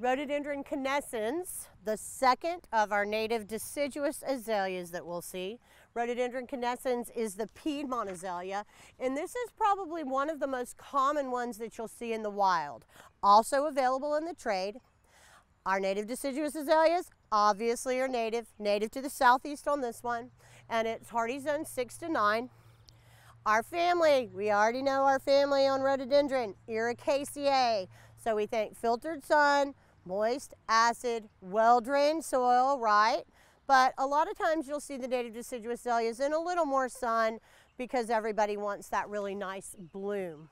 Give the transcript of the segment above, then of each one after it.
Rhododendron canescens, the second of our native deciduous azaleas that we'll see. Rhododendron canescens is the Piedmont azalea, and this is probably one of the most common ones that you'll see in the wild. Also available in the trade. Our native deciduous azaleas obviously are native, native to the southeast on this one, and it's hardy zone six to nine. Our family, we already know our family on rhododendron, Ericaceae. So we think filtered sun, moist, acid, well-drained soil, right? But a lot of times you'll see the native deciduous azaleas in a little more sun because everybody wants that really nice bloom.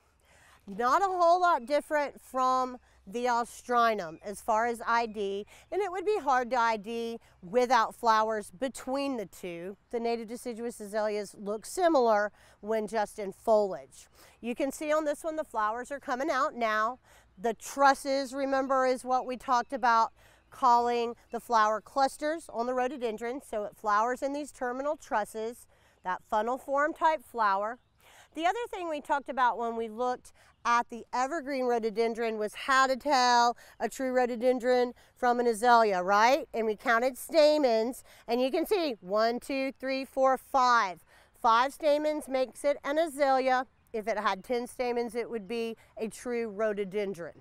Not a whole lot different from the Austrinum as far as ID, and it would be hard to ID without flowers between the two. The native deciduous azaleas look similar when just in foliage. You can see on this one the flowers are coming out now. The trusses, remember, is what we talked about calling the flower clusters on the rhododendron. So it flowers in these terminal trusses, that funnel form type flower. The other thing we talked about when we looked at the evergreen rhododendron was how to tell a true rhododendron from an azalea, right? And we counted stamens, and you can see one, two, three, four, five. Five stamens makes it an azalea. If it had 10 stamens, it would be a true rhododendron.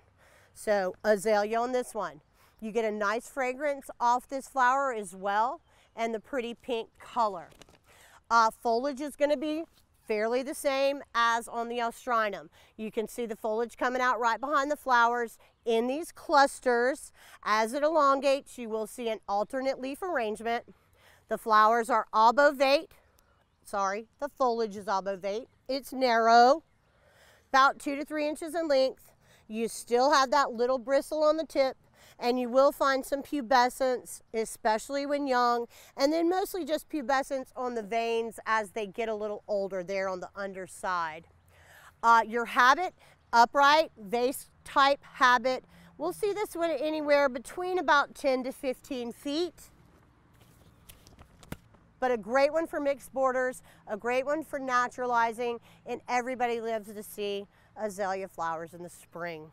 So azalea on this one. You get a nice fragrance off this flower as well and the pretty pink color. Uh, foliage is going to be fairly the same as on the Austrinum. You can see the foliage coming out right behind the flowers in these clusters. As it elongates, you will see an alternate leaf arrangement. The flowers are obovate. Sorry, the foliage is obovate. It's narrow, about two to three inches in length. You still have that little bristle on the tip and you will find some pubescence, especially when young, and then mostly just pubescence on the veins as they get a little older there on the underside. Uh, your habit, upright, vase type habit, we'll see this one anywhere between about 10 to 15 feet but a great one for mixed borders, a great one for naturalizing, and everybody lives to see azalea flowers in the spring.